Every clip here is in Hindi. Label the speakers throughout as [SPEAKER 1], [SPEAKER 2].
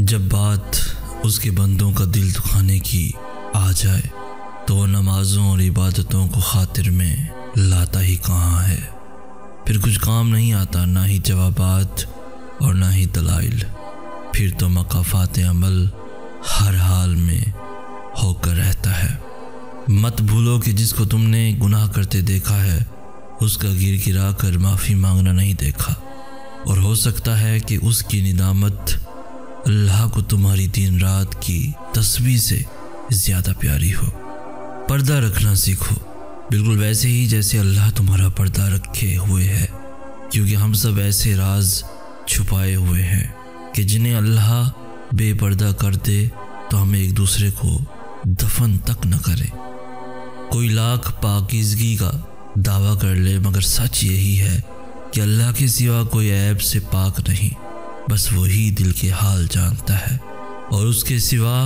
[SPEAKER 1] जब बात उसके बंदों का दिल दुखाने की आ जाए तो वह नमाज़ों और इबादतों को खातिर में लाता ही कहाँ है। फिर कुछ काम नहीं आता, ना ही जवाबात और ना ही दलाइल। फिर तो मकाफात अमल हर हाल में होकर रहता है। मत भूलो कि जिसको तुमने गुनाह करते देखा है, उसका गिर गिरा कर माफ़ी मांगना नहीं देखा। और हो सकता है कि उसकी निदामत अल्लाह को तुम्हारी दिन रात की तस्वीर से ज़्यादा प्यारी हो। पर्दा रखना सीखो। बिल्कुल वैसे ही जैसे अल्लाह तुम्हारा पर्दा रखे हुए है, क्योंकि हम सब ऐसे राज छुपाए हुए हैं कि जिन्हें अल्लाह बेपर्दा कर दे तो हम एक दूसरे को दफन तक न करें। कोई लाख पाकिजगी का दावा कर ले, मगर सच यही है कि अल्लाह के सिवा कोई ऐब से पाक नहीं। बस वही दिल के हाल जानता है। और उसके सिवा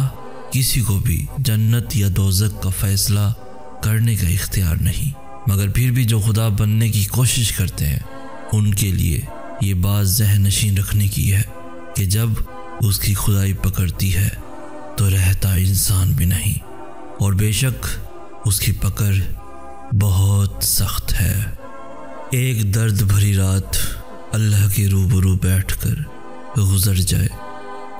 [SPEAKER 1] किसी को भी जन्नत या दोजक का फैसला करने का इख्तियार नहीं। मगर फिर भी जो खुदा बनने की कोशिश करते हैं, उनके लिए ये बात जहन नशीन रखने की है कि जब उसकी खुदाई पकड़ती है तो रहता इंसान भी नहीं। और बेशक उसकी पकड़ बहुत सख्त है। एक दर्द भरी रात अल्लाह के रूबरू बैठकर गुजर जाए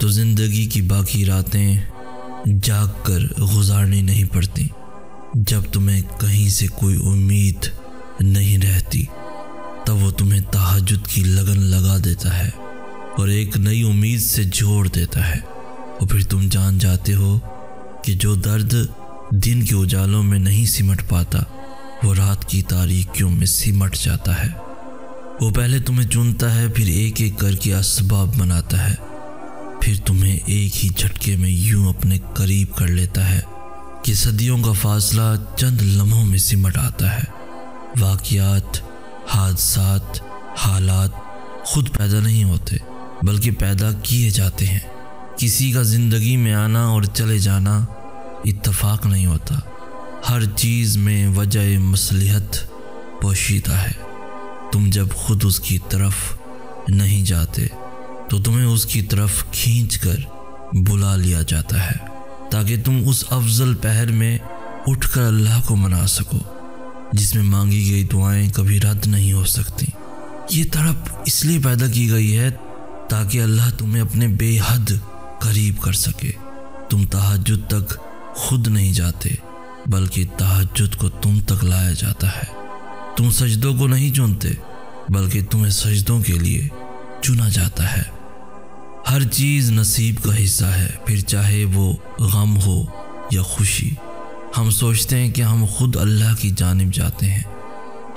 [SPEAKER 1] तो ज़िंदगी की बाकी रातें जाग कर गुजारनी नहीं पड़ती। जब तुम्हें कहीं से कोई उम्मीद नहीं रहती, तब वो तुम्हें तहजद की लगन लगा देता है और एक नई उम्मीद से जोड़ देता है। और फिर तुम जान जाते हो कि जो दर्द दिन के उजालों में नहीं सिमट पाता, वो रात की तारीखियों में सिमट जाता है। वो पहले तुम्हें चुनता है, फिर एक एक करके असबाब बनाता है। फिर तुम्हें एक ही झटके में यूँ अपने करीब कर लेता है कि सदियों का फासला चंद लम्हों में सिमट आता है। वाकयात, हादसात, हालात खुद पैदा नहीं होते, बल्कि पैदा किए जाते हैं। किसी का ज़िंदगी में आना और चले जाना इत्तफाक नहीं होता। हर चीज़ में वजह मसलहत पोशीदा है। तुम जब खुद उसकी तरफ़ नहीं जाते तो तुम्हें उसकी तरफ़ खींच कर बुला लिया जाता है, ताकि तुम उस अफजल पहर में उठकर अल्लाह को मना सको, जिसमें मांगी गई दुआएँ कभी रद्द नहीं हो सकती। ये तड़प इसलिए पैदा की गई है, ताकि अल्लाह तुम्हें अपने बेहद करीब कर सके। तुम तहजद तक खुद नहीं जाते, बल्कि तहजद को तुम तक लाया जाता है। तुम सजदों को नहीं चुनते, बल्कि तुम्हें सजदों के लिए चुना जाता है। हर चीज़ नसीब का हिस्सा है, फिर चाहे वो गम हो या खुशी। हम सोचते हैं कि हम खुद अल्लाह की जानब जाते हैं,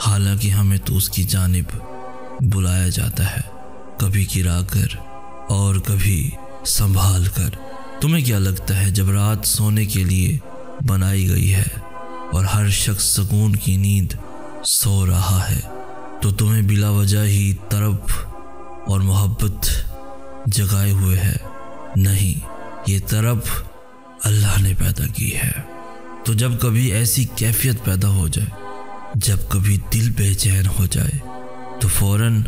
[SPEAKER 1] हालाँकि हमें तो उसकी जानब बुलाया जाता है, कभी गिरा कर और कभी संभाल कर तुम्हें क्या लगता है, जब रात सोने के लिए बनाई गई है और हर शख्स सुकून की नींद सो रहा है। तो तुम्हें बिला वजह ही तरफ़ और मोहब्बत जगाए हुए है। नहीं, ये तरफ़ अल्लाह ने पैदा की है। तो जब कभी ऐसी कैफियत पैदा हो जाए, जब कभी दिल बेचैन हो जाए तो फ़ौरन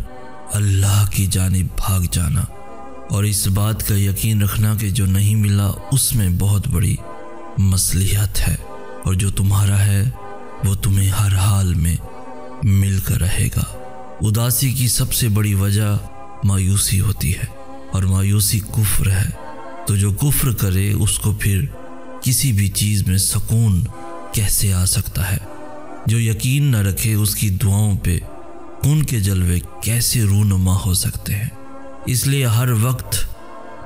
[SPEAKER 1] अल्लाह की जानब भाग जाना और इस बात का यकीन रखना कि जो नहीं मिला उसमें बहुत बड़ी मसलियत है और जो तुम्हारा है वो तुम्हें हर हाल में मिलकर रहेगा। उदासी की सबसे बड़ी वजह मायूसी होती है और मायूसी कुफ्र है। तो जो कुफ्र करे, उसको फिर किसी भी चीज़ में सुकून कैसे आ सकता है? जो यकीन न रखे, उसकी दुआओं पे उनके जलवे कैसे रूनमा हो सकते हैं? इसलिए हर वक्त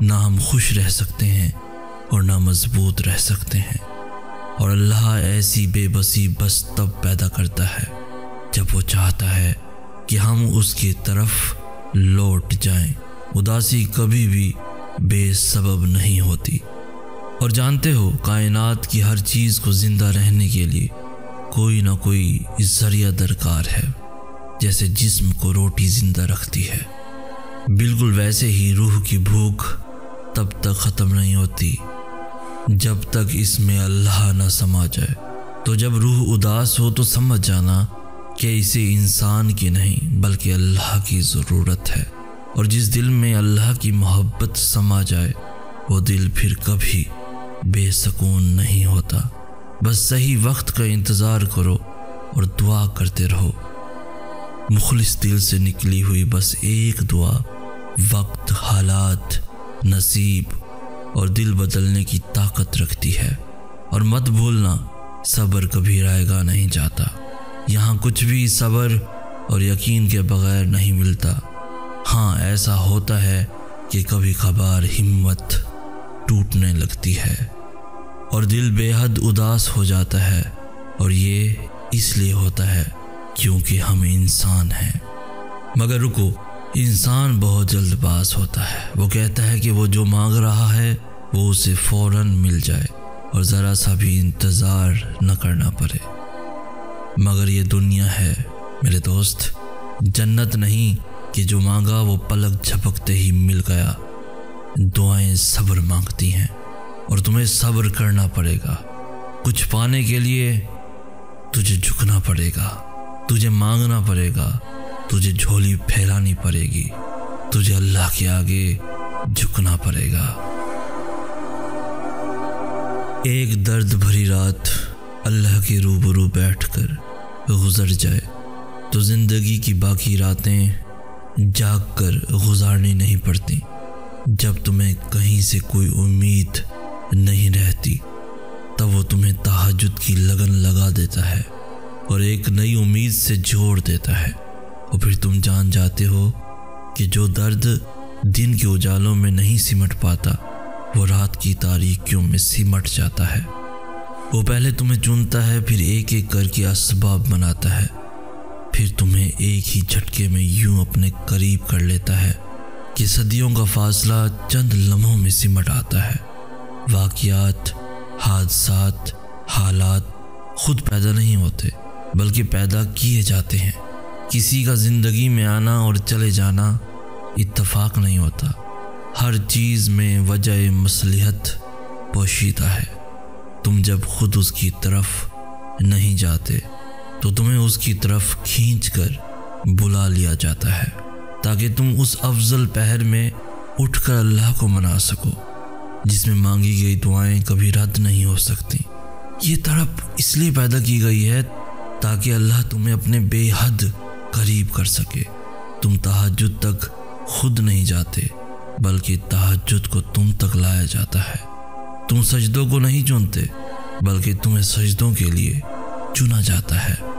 [SPEAKER 1] ना हम खुश रह सकते हैं और ना मज़बूत रह सकते हैं। और अल्लाह ऐसी बेबसी बस तब पैदा करता है जब वो चाहता है कि हम उसकी तरफ़ लौट जाएँ। उदासी कभी भी बेसबब नहीं होती। और जानते हो, कायनात की हर चीज़ को ज़िंदा रहने के लिए कोई ना कोई ज़रिया दरकार है, जैसे जिस्म को रोटी ज़िंदा रखती है। बिल्कुल वैसे ही रूह की भूख तब तक ख़त्म नहीं होती। जब तक इसमें अल्लाह ना समा जाए। तो जब रूह उदास हो तो समझ जाना कि इसे इंसान की नहीं, बल्कि अल्लाह की ज़रूरत है। और जिस दिल में अल्लाह की मोहब्बत समा जाए, वो दिल फिर कभी बेसकून नहीं होता। बस सही वक्त का इंतज़ार करो और दुआ करते रहो। मुखलिस दिल से निकली हुई बस एक दुआ, वक्त, हालात, नसीब और दिल बदलने की ताकत रखती है। और मत भूलना, सब्र कभी रायगा नहीं जाता। यहाँ कुछ भी सब्र और यकीन के बगैर नहीं मिलता। हाँ ऐसा होता है कि कभी कभार हिम्मत टूटने लगती है। और दिल बेहद उदास हो जाता है। और ये इसलिए होता है क्योंकि हम इंसान हैं। मगर रुको इंसान बहुत जल्दबाज होता है। वो कहता है कि वो जो मांग रहा है, वो उसे फ़ौरन मिल जाए और ज़रा सा भी इंतज़ार न करना पड़े। मगर ये दुनिया है, मेरे दोस्त। जन्नत नहीं कि जो मांगा, वो पलक झपकते ही मिल गया। दुआएँ सब्र मांगती हैं और तुम्हें सब्र करना पड़ेगा। कुछ पाने के लिए तुझे झुकना पड़ेगा, तुझे मांगना पड़ेगा। तुझे झोली फैलानी पड़ेगी। तुझे अल्लाह के आगे झुकना पड़ेगा। एक दर्द भरी रात अल्लाह के रूबरू बैठकर गुजर जाए तो ज़िंदगी की बाकी रातें जाग कर गुजारनी नहीं पड़ती, जब तुम्हें कहीं से कोई उम्मीद नहीं रहती, तब वो तुम्हें तहजद की लगन लगा देता है और एक नई उम्मीद से जोड़ देता है। और फिर तुम जान जाते हो कि जो दर्द दिन के उजालों में नहीं सिमट पाता, वो रात की तारीखियों में सिमट जाता है। वो पहले तुम्हें चुनता है, फिर एक एक करके असबाब बनाता है। फिर तुम्हें एक ही झटके में यूँ अपने करीब कर लेता है कि सदियों का फासला चंद लम्हों में सिमट आता है। वाकयात, हादसात, हालात खुद पैदा नहीं होते, बल्कि पैदा किए जाते हैं। किसी का ज़िंदगी में आना और चले जाना इत्तफाक नहीं होता। हर चीज़ में वजह मसलहत पोशीदा है। तुम जब खुद उसकी तरफ़ नहीं जाते तो तुम्हें उसकी तरफ़ खींच कर बुला लिया जाता है, ताकि तुम उस अफजल पहर में उठकर अल्लाह को मना सको, जिसमें मांगी गई दुआएँ कभी रद्द नहीं हो सकती। ये तड़प इसलिए पैदा की गई है ताकि अल्लाह तुम्हें अपने बेहद करीब कर सके। तुम तहजद तक खुद नहीं जाते, बल्कि तहजद को तुम तक लाया जाता है। तुम सजदों को नहीं चुनते, बल्कि तुम्हें सजदों के लिए चुना जाता है।